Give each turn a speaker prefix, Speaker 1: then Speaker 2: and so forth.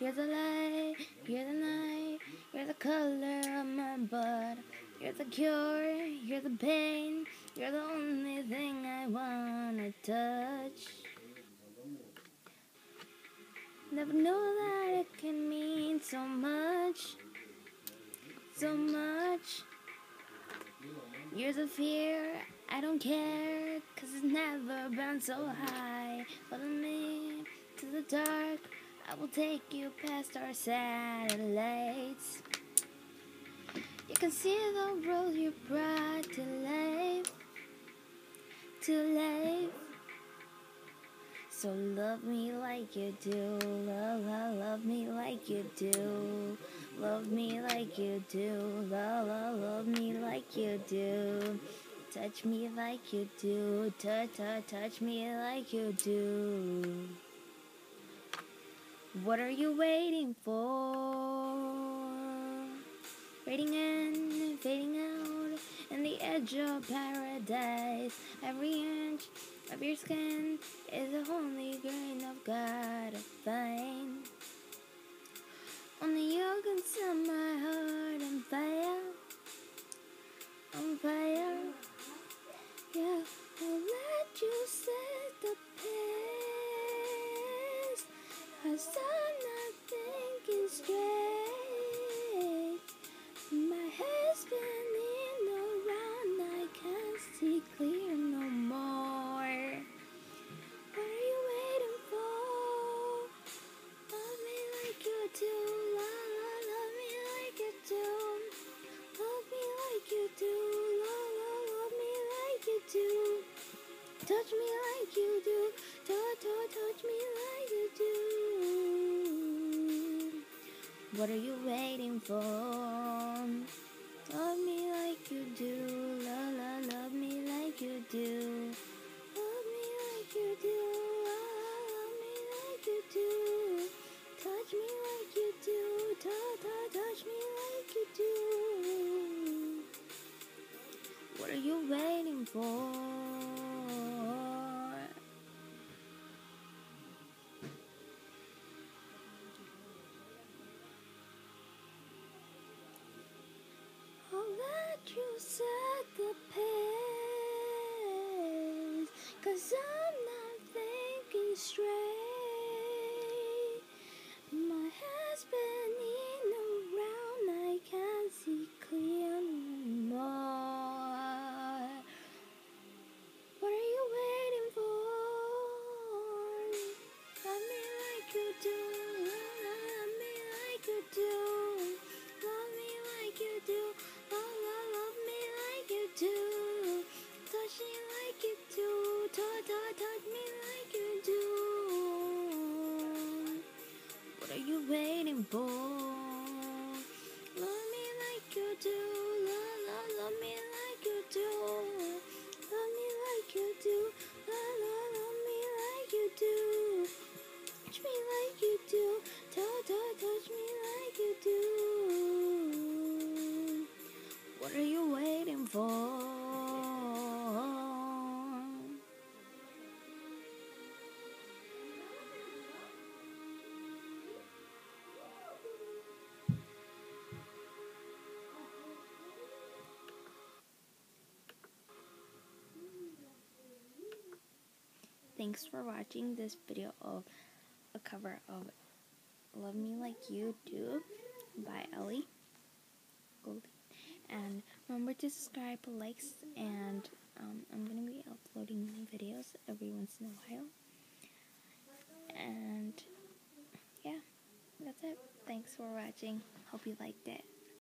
Speaker 1: You're the light, you're the night, you're the color of my blood. You're the cure, you're the pain, you're the only thing I wanna touch. Never knew that it can mean so much, so much. Years of fear, I don't care, cause it's never been so high. Follow me to the dark, I will take you past our satellites. You can see the world you brought to life, to life. So love me like you do, love, love, love me like you do. Love me like you do, love, love, love me like you do. Touch me like you do, touch, touch, touch me like you do. What are you waiting for? Fading in, fading out, in the edge of paradise. Every inch of your skin is a holy grain of God to find. Only you can set my heart on fire, love me like you do. Love me like you do, love me like you do. Touch me like you do, touch me like you do. What are you waiting for? Love me like you do, you waiting for? I'll let you set the pace. Cause I'm waiting Thanks for watching this video of a cover of Love Me Like You Do by Ellie Goulding. And remember to subscribe, likes, and um, I'm going to be uploading new videos every once in a while. And yeah, that's it. Thanks for watching. Hope you liked it.